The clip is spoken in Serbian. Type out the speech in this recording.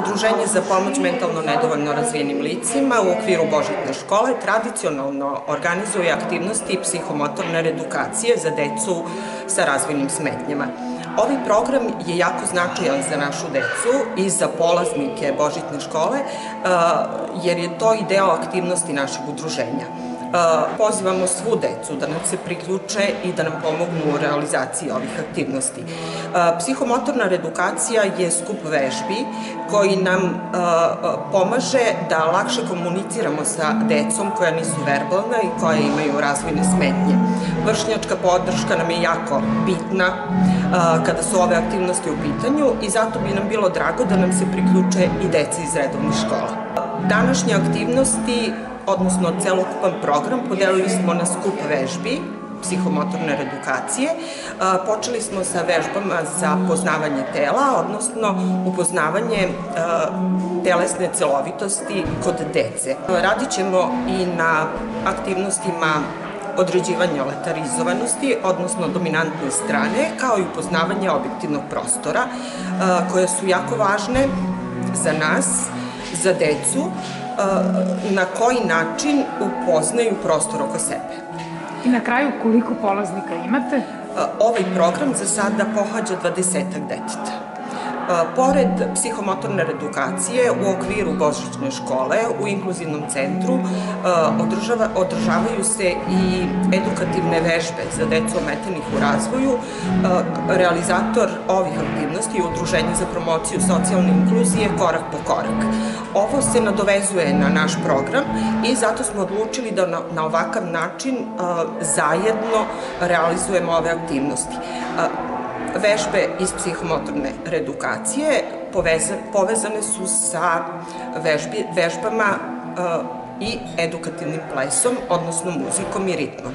Udruženje za pomoć mentalno nedovoljno razvijenim licima u okviru Božitne škole tradicionalno organizuje aktivnosti psihomotorne redukacije za decu sa razvojnim smetnjama. Ovaj program je jako značajan za našu decu i za polaznike Božitne škole, jer je to i deo aktivnosti našeg udruženja pozivamo svu decu da nam se priključe i da nam pomognu u realizaciji ovih aktivnosti. Psihomotorna redukacija je skup vežbi koji nam pomaže da lakše komuniciramo sa decom koja nisu verbalna i koja imaju razvojne smetnje. Vršnjačka podrška nam je jako bitna kada su ove aktivnosti u pitanju i zato bi nam bilo drago da nam se priključe i deca iz redovnih škola. Današnje aktivnosti odnosno celokupan program, podelili smo na skup vežbi, psihomotorne redukacije. Počeli smo sa vežbama za poznavanje tela, odnosno upoznavanje telesne celovitosti kod dece. Radit ćemo i na aktivnostima određivanja letarizovanosti, odnosno dominantne strane, kao i upoznavanje objektivnog prostora, koje su jako važne za nas, za decu, na koji način upoznaju prostor oko sebe. I na kraju koliko polaznika imate? Ovaj program za sada pohađa 20 deteta. Pored psihomotorne redukacije u okviru Božićne škole u inkluzivnom centru održava, održavaju se i edukativne vežbe za decu ometenih u razvoju. Realizator ovih aktivnosti je Udruženje za promociju socijalne inkluzije korak po korak. Ovo se nadovezuje na naš program i zato smo odlučili da na, na ovakav način zajedno realizujemo ove aktivnosti vežbe iz psihomotorne redukacije povezane su sa vežbi, vežbama i edukativnim plesom, odnosno muzikom i ritmom.